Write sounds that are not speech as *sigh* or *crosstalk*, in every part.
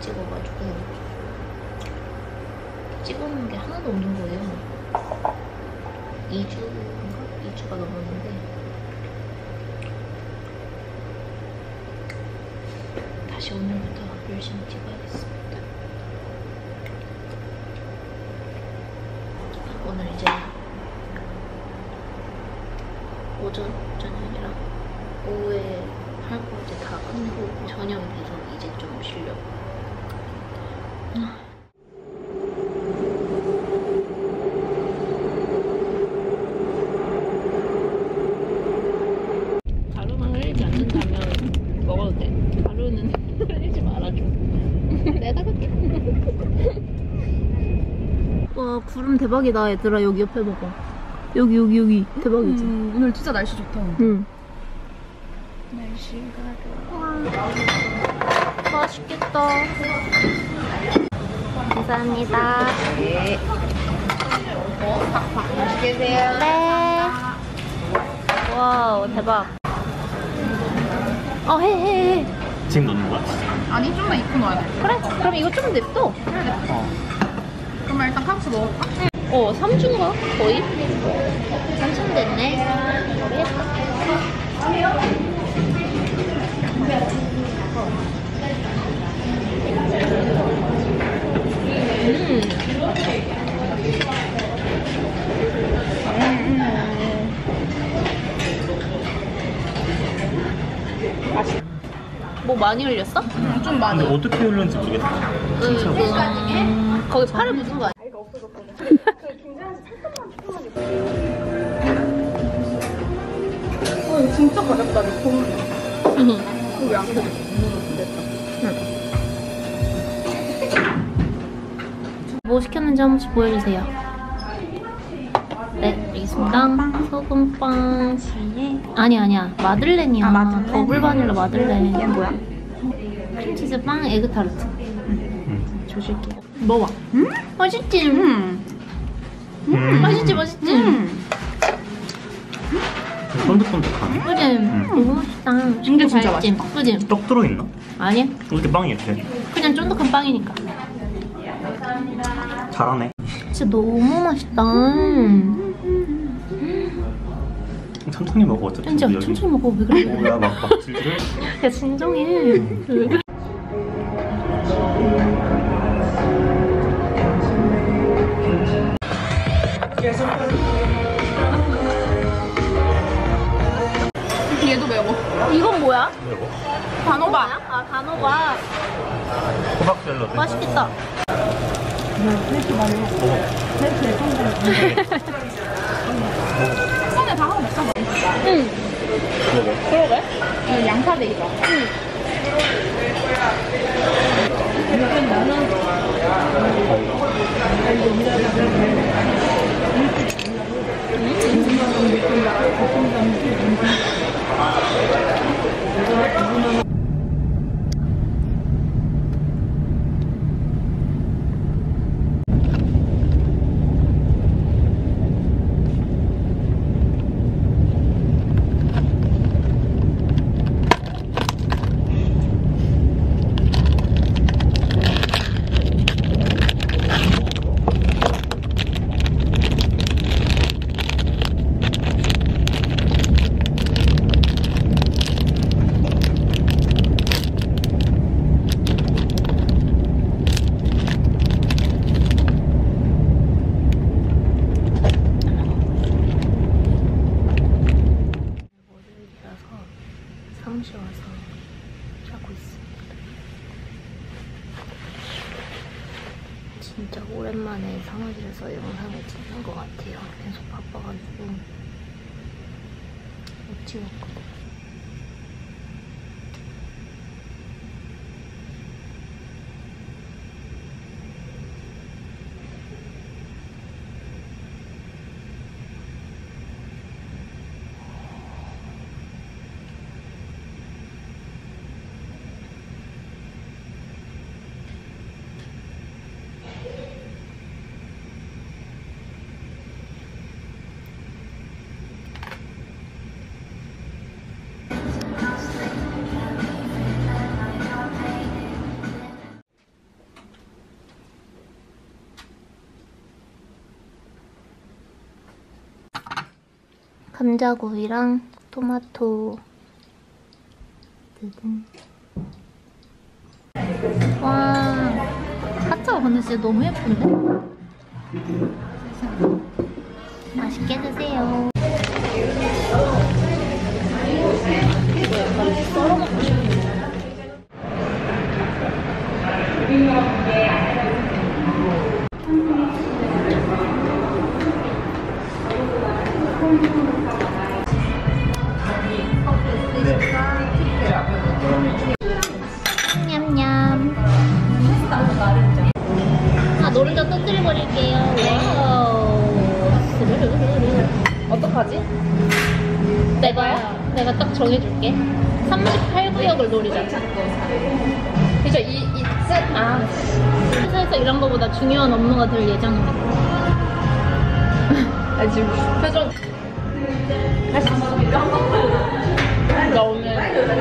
찍어가지고 찍어놓은 게 하나도 없는 거예요. 2주인가? 2주가 넘었는데 다시 오늘부터 열심히 찍어야겠습니다. 오늘 이제 오전, 아니라 오후에 할거 이제 다 끝내고 저녁에 돼서 이제 좀 쉬려고. 가루만 흘리지 않는다면 먹어도 돼. 가루는 *laughs* 흘리지 말아줘. *laughs* 내가 그렇게. 와 구름 대박이다 얘들아 여기 옆에 봐봐. 여기 여기 여기 대박이지. 음, 오늘 진짜 날씨 좋다. 응. 날씨가 좋아. 맛있겠다. 감사합니다. 네. 맛있게 드세요. 네. 와우, 대박. 어, 해, 해, 해. 지금 넣는 거야? 아니, 좀더 익고 넣어야 돼. 그래, 그럼 이거 좀 냅둬. 어. 그러면 일단 카스 먹을까? 어, 3주인가? 거의? 한참 됐네. 모르겠다. 많이 흘렸어? 음, 좀 많이. 근데 어떻게 흘렀는지 모르겠다. 진짜 음, 거기 팔을 묻은 거 아니야? 어, 이거 진짜 가볍다, 이거. 이거 왜안 펴져? 뭐 시켰는지 한 번씩 보여주세요. 네, 알겠습니다. 소금빵. 아니, 아니야. 마들렌이야. 아, 마들렌? 더블 바닐라 마들렌. 얘 뭐야? 크림치즈 빵, 에그타르트. 응. 조실게요. 먹어봐. 맛있지? 음. 음. 맛있지, 맛있지? 음. 쫀득쫀득하네. 그지? 너무 맛있다. 근데 진짜 맛있지? 그지? 떡 들어있나? 아니야. 왜 이렇게 빵이 이렇게? 그냥 쫀득한 빵이니까. 잘하네. 진짜 너무 맛있다. 천천히 먹어 어차피. 여기. 천천히 먹어. 왜 그래? 뭐야 막막 질질. *laughs* 야, 진정해. 왜 그래? 얘도 매워. 이건 뭐야? 그리고 단호박. 아, 단호박. 호박 샐러드. 맛있겠다. 손에 다 하고 먹자. 응. 먹어. 그러게. 이거 양파돼, 이거. 월요일이라서 사무실 와서 자고 있습니다. 진짜 오랜만에 사무실에서 영상을 찍는 것 같아요. 계속 바빠가지고 못 찍었거든요. 감자구이랑 토마토. 와, 카트가 근데 진짜 너무 예쁜데? 맛있게 드세요. 냠냠. 아, 노른자 터뜨려 버릴게요. 와우. 어떡하지? 내가, 내가 딱 정해줄게. 38구역을 노리자. 그죠, 이, 이, 셋, 아, 회사에서 이런 거보다 중요한 업무가 될 예정입니다. 아 지금 표정. 할수 있어. 나 오늘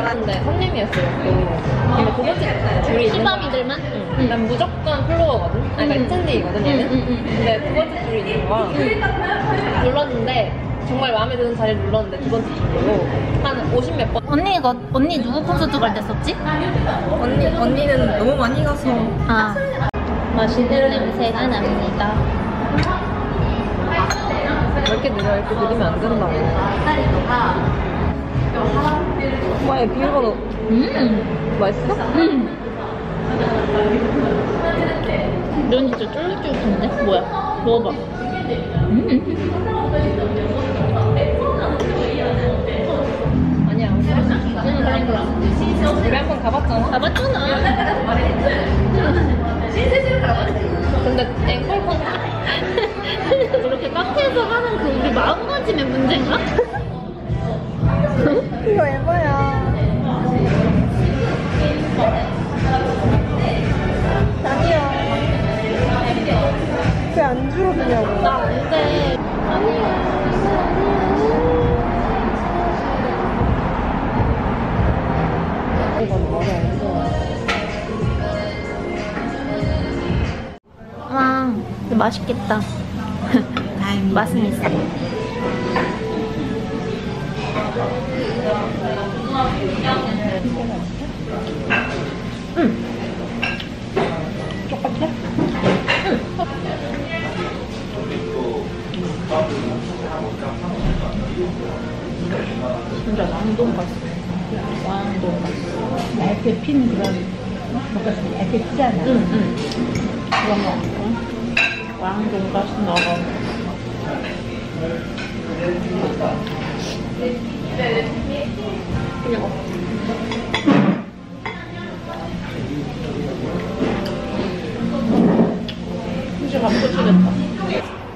근데 손님이었어요. 근데 두 번째 줄이 있는. 시바미들만? 응. 난 무조건 플로어거든. 아, 그러니까 응. 스탠딩이거든, 얘는. 근데 두 번째 줄이 있는 거야. 눌렀는데, 정말 마음에 드는 자리를 눌렀는데, 두 번째 줄로. 한 50 몇 번. 언니 이거, 언니 누구 콘서트 갈 때 썼지? 언니, 언니는 너무 많이 가서. 아. 맛있는 냄새가 납니다. 왜 이렇게 느려? 이렇게 느리면 안 된다고. 와, 얘 비유가 너 음. 맛있어? 음. 면 진짜 쫄깃쫄깃한데? 뭐야? 먹어봐. 음. 아니야. 음, 그럼 그럼. 우리 한 번 가봤잖아. 가봤잖아. 근데 앵콜 콘 *laughs* 그렇게 카페에서 하는 그 우리 마음가짐의 문제인가? 맛있겠다. 맛은 있어. 진짜 남동 갔어. 왕동 갔어. 얇게 핀 그런 먹었을 때 얇게 피잖아. 응, 응. 그런 거 빵 돈가스 넣어. 이거. 이제 밥도 주겠다.